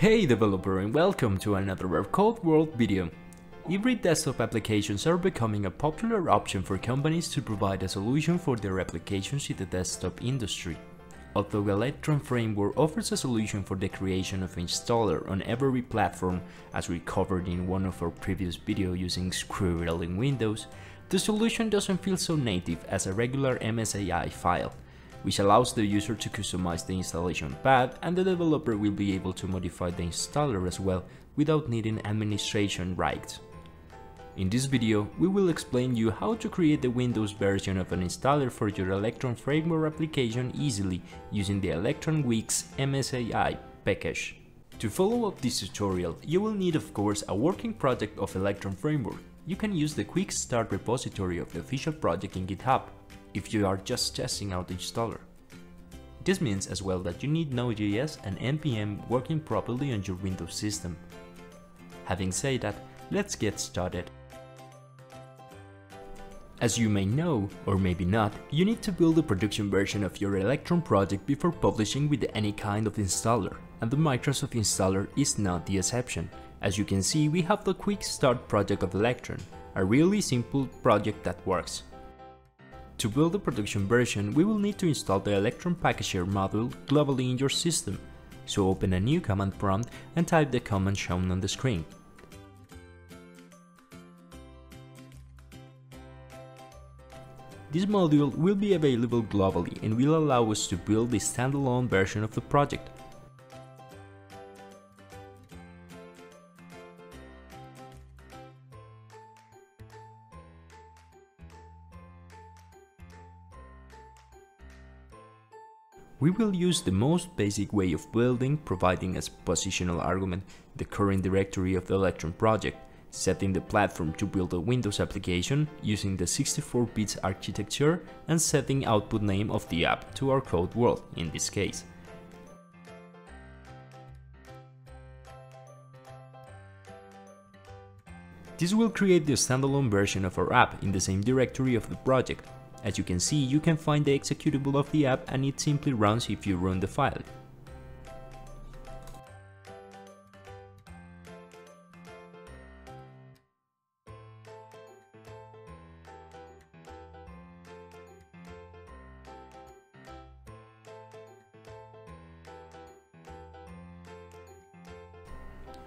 Hey developer and welcome to another Our Code World video. Hybrid desktop applications are becoming a popular option for companies to provide a solution for their applications in the desktop industry. Although Electron Framework offers a solution for the creation of installer on every platform, as we covered in one of our previous videos using Squirrel in Windows, the solution doesn't feel so native as a regular MSI file which allows the user to customize the installation path and the developer will be able to modify the installer as well without needing administration rights. In this video, we will explain you how to create the Windows version of an installer for your Electron Framework application easily using the Electron Wix MSI package. To follow up this tutorial, you will need of course a working project of Electron Framework. You can use the quick start repository of the official project in GitHub if you are just testing out the installer. This means as well that you need Node.js and NPM working properly on your Windows system. Having said that, let's get started. As you may know, or maybe not, you need to build a production version of your Electron project before publishing with any kind of installer, and the Microsoft installer is not the exception. As you can see, we have the quick start project of Electron, a really simple project that works. To build the production version, we will need to install the Electron Packager module globally in your system, so open a new command prompt and type the command shown on the screen. This module will be available globally and will allow us to build the standalone version of the project, We will use the most basic way of building, providing as positional argument the current directory of the Electron project, setting the platform to build a Windows application using the 64-bit architecture and setting output name of the app to our code world in this case. This will create the standalone version of our app in the same directory of the project, as you can see, you can find the executable of the app and it simply runs if you run the file.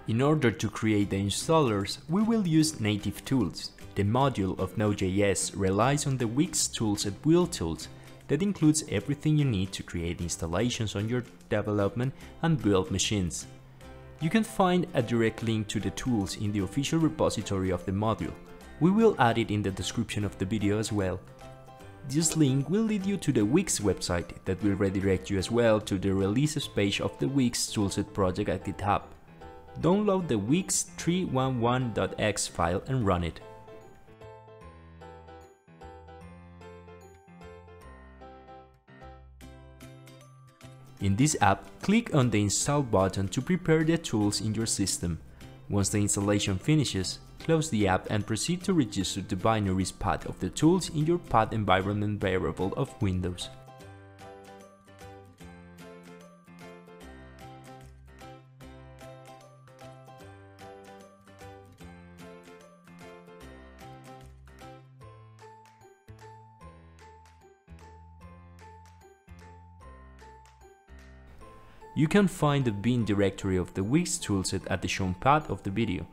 In order to create the installers, we will use native tools. The module of Node.js relies on the Wix toolset Build tools that includes everything you need to create installations on your development and build machines. You can find a direct link to the tools in the official repository of the module. We will add it in the description of the video as well. This link will lead you to the Wix website that will redirect you as well to the releases page of the Wix toolset project at GitHub. Download the wix311.exe file and run it. In this app, click on the Install button to prepare the tools in your system. Once the installation finishes, close the app and proceed to register the binaries path of the tools in your path environment variable of Windows. You can find the bin directory of the Wix toolset at the shown path of the video.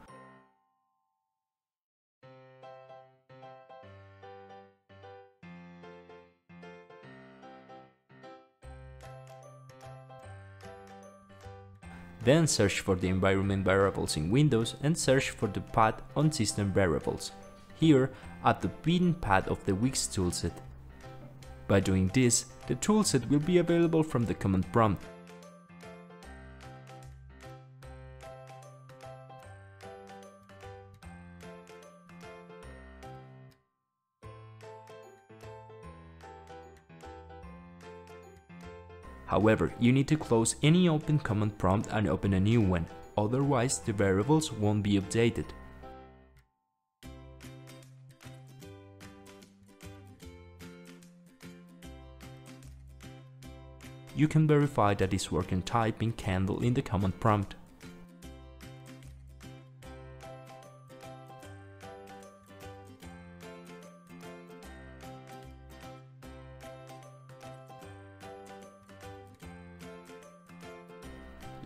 Then search for the environment variables in Windows and search for the path on system variables. Here, add the bin path of the Wix toolset. By doing this, the toolset will be available from the command prompt. However, you need to close any open command prompt and open a new one, otherwise the variables won't be updated. You can verify that it's working typing candle in the command prompt.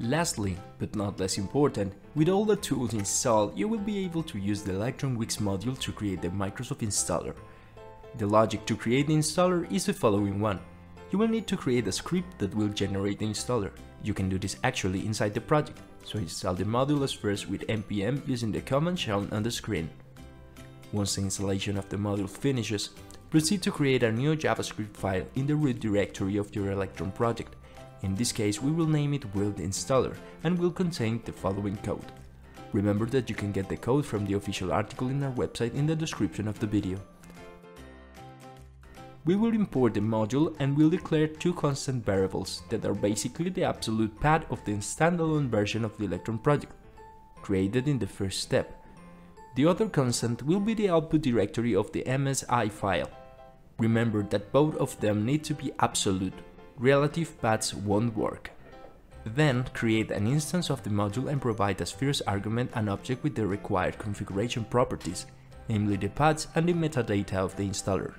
Lastly, but not less important, with all the tools installed, you will be able to use the Electron Wix module to create the Microsoft installer. The logic to create the installer is the following one. You will need to create a script that will generate the installer. You can do this actually inside the project, so install the modules first with npm using the command shown on the screen. Once the installation of the module finishes, proceed to create a new JavaScript file in the root directory of your Electron project. In this case, we will name it build installer and will contain the following code. Remember that you can get the code from the official article in our website in the description of the video. We will import the module and will declare two constant variables that are basically the absolute path of the standalone version of the Electron project, created in the first step. The other constant will be the output directory of the MSI file. Remember that both of them need to be absolute, relative paths won't work. Then create an instance of the module and provide as first argument an object with the required configuration properties, namely the paths and the metadata of the installer.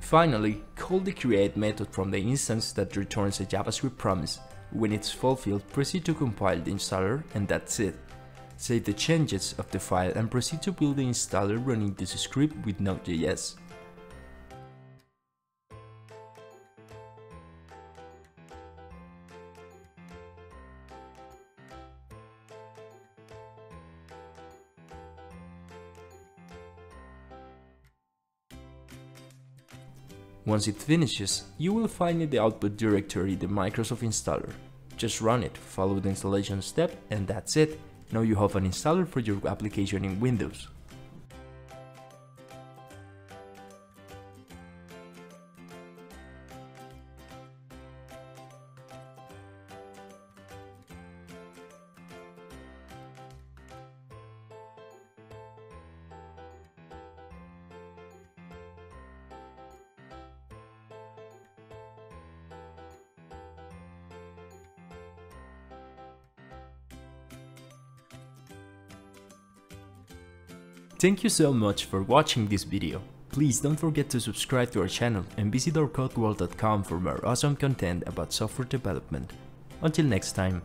Finally, call the create method from the instance that returns a JavaScript promise. When it's fulfilled, proceed to compile the installer and that's it. Save the changes of the file and proceed to build the installer running this script with Node.js. Once it finishes, you will find in the output directory the Microsoft installer. Just run it, follow the installation step and that's it. Now you have an installer for your application in Windows. Thank you so much for watching this video. Please don't forget to subscribe to our channel and visit our codeworld.com for more awesome content about software development. Until next time.